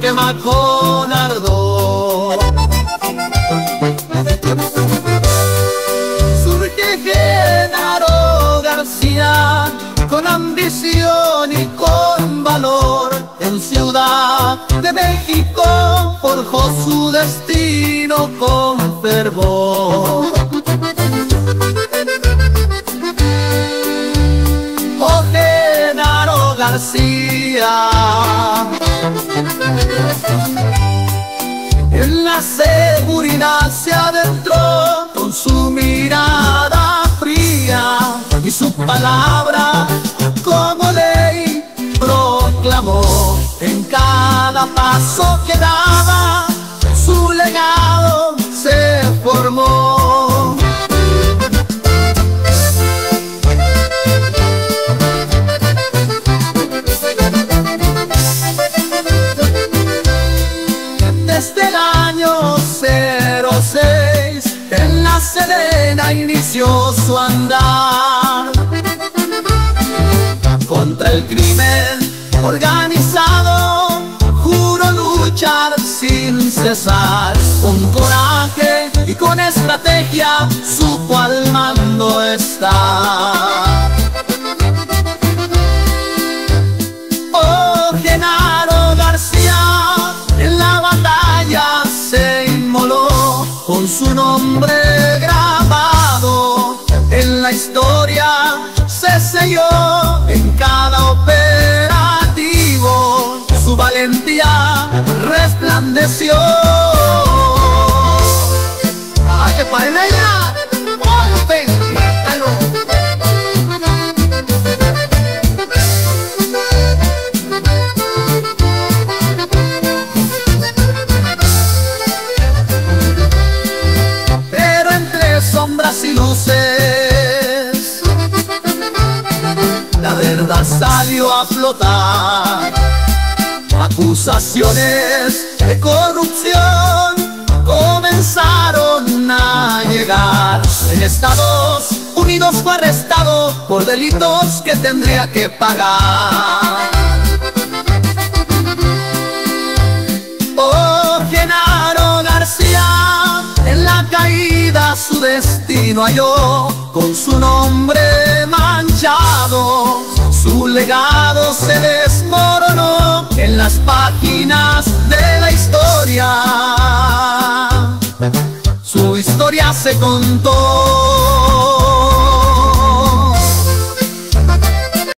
quema con ardor. Surge Genaro García con ambición y con valor. En Ciudad de México forjó su destino con fervor. Oh Genaro García. En la seguridad se adentró con su mirada fría y su palabra como ley proclamó en cada paso que daba su legado se formó. Andar contra el crimen organizado. Juro luchar sin cesar, con coraje y con estrategia supo al mando estar. Oh, Genaro García, en la batalla se inmoló con su nombre historia se selló en cada operativo su valentía resplandeció ¡Ay. ¡Mátalo! pero entre sombras y luces Acusaciones de corrupción comenzaron a llegar. En Estados Unidos fue arrestado por delitos que tendría que pagar. Oh, Genaro García, en la caída su destino halló, con su nombre legado se desmoronó en las páginas de la historia. Su historia se contó